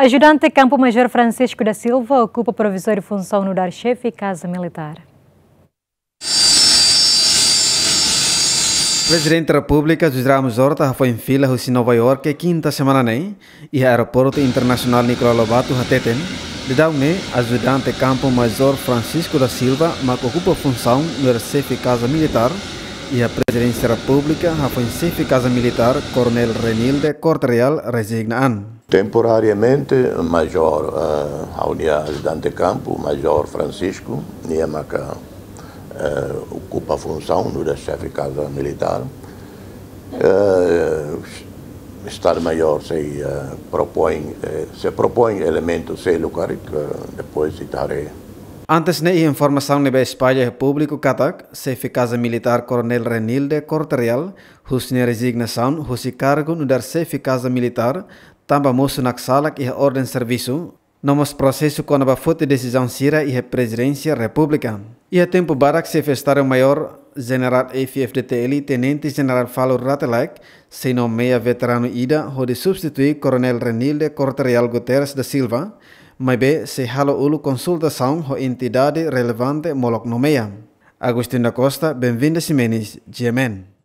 Ajudante Campo-Major Francisco da Silva ocupa provisório função no dar-chefe Casa Militar. Presidente da República José Ramos Horta foi em fila em Nova York quinta semana nem e aeroporto internacional Nicolau Lobato hateten de daune ajudante campo-major Francisco da Silva mas ocupa função no chefe Casa Militar. E a presidência da República foi chefe Casa Militar Coronel Renilde Corte Real resigna Temporariamente, Major uh, Aunia Ajudante Campo, Major Francisco, Niamaca uh, ocupa a função do chefe de casa militar. Uh, Estado-Maior se uh, propõe, se propõe elementos sem lugar que depois citarei. Antes de informação na Espanha Público Katak, chefe casa militar Coronel Renilde Corterial, husne resignação, husi cargo no chefe casa militar, tamba moço na sala e ordem de serviço, nomos processo com a foto de decisão sira e a presidência república. E a tempo barak se festaram maior general FFDTL tenente general Falo Ratelek se nomeia veterano Ida de substituir coronel Renilde Corterial Guterres da Silva, mas se halo ulu consultação ho entidade relevante molok nomeia. Agostinho da Costa, bem-vindo Simenes, Gemen.